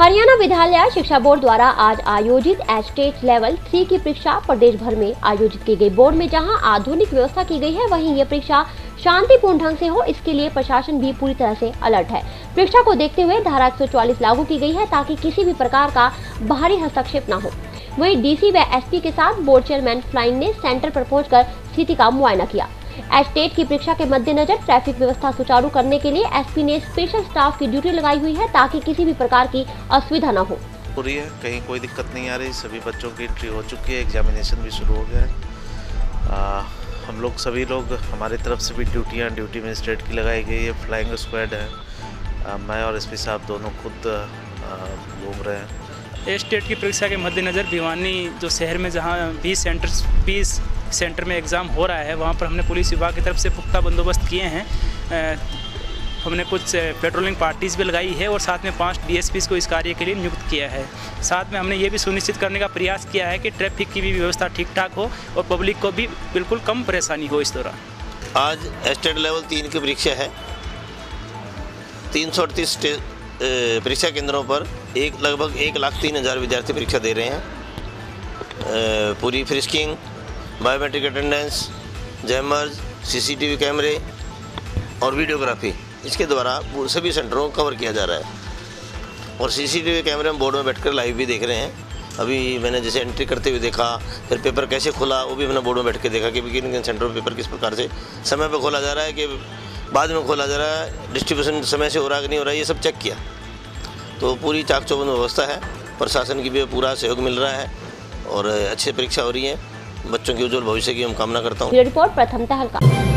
हरियाणा विद्यालय शिक्षा बोर्ड द्वारा आज आयोजित एस्टेट लेवल थ्री की परीक्षा प्रदेश भर में आयोजित की गई। बोर्ड में जहाँ आधुनिक व्यवस्था की गई है, वहीं ये परीक्षा शांतिपूर्ण ढंग से हो, इसके लिए प्रशासन भी पूरी तरह से अलर्ट है। परीक्षा को देखते हुए धारा 144 लागू की गई है ताकि किसी भी प्रकार का बाहरी हस्तक्षेप न हो। वहीं डीसी व एसपी के साथ बोर्ड चेयरमैन फ्लाइन ने सेंटर पर पहुंचकर स्थिति का मुआयना किया। एस्टेट की परीक्षा के मद्देनजर ट्रैफ़िक व्यवस्था सुचारू करने के लिए एसपी ने स्पेशल स्टाफ की ड्यूटी लगाई हुई है ताकि किसी भी प्रकार की असुविधा न हो। रही है कहीं कोई दिक्कत नहीं आ रही सभी बच्चों की एंट्री हो चुकी है एग्जामिनेशन भी शुरू हो गया है। आ, हम लोग सभी लोग हमारी तरफ़ से भी ड्यूटियाँ ड्यूटी में स्टेट की लगाई गई है फ्लाइंग स्क्वाड है। आ, मैं और एसपी साहब दोनों खुद घूम रहे हैं। स्टेट की परीक्षा के मद्देनज़र भिवानी जो शहर में जहाँ बीस सेंटर बीस सेंटर में एग्ज़ाम हो रहा है, वहाँ पर हमने पुलिस विभाग की तरफ़ से पुख्ता बंदोबस्त किए हैं। हमने कुछ पेट्रोलिंग पार्टीज़ भी लगाई है और साथ में पाँच डीएसपीज़ को इस कार्य के लिए नियुक्त किया है। साथ में हमने ये भी सुनिश्चित करने का प्रयास किया है कि ट्रैफ़िक की भी व्यवस्था ठीक ठाक हो और पब्लिक को भी बिल्कुल कम परेशानी हो इस दौरान। आज स्टेट लेवल तीन की परीक्षा है। तीन सौ अड़तीस परीक्षा केंद्रों पर एक, लगभग एक लाख तीन हज़ार विद्यार्थी परीक्षा दे रहे हैं। पूरी frisking biometric attendance jammers CCTV कैमरे और वीडियोग्राफी इसके द्वारा सभी सेंटरों को कवर किया जा रहा है। और सीसीटीवी कैमरे हम बोर्ड में बैठकर लाइव भी देख रहे हैं। अभी मैंने जैसे एंट्री करते हुए देखा, फिर पेपर कैसे खुला, वो भी मैंने बोर्ड में बैठ के देखा कि किन किन सेंटरों में पेपर किस प्रकार से समय पर खोला जा रहा है कि बाद में खोला जा रहा है डिस्ट्रीब्यूशन समय से हो रहा है कि नहीं हो रहा है, ये सब चेक किया। तो पूरी चाक चौबंद व्यवस्था है, प्रशासन की भी पूरा सहयोग मिल रहा है और अच्छी परीक्षा हो रही है। बच्चों के उज्जवल भविष्य की हम कामना करता हूँ। रिपोर्ट प्रथम तहलका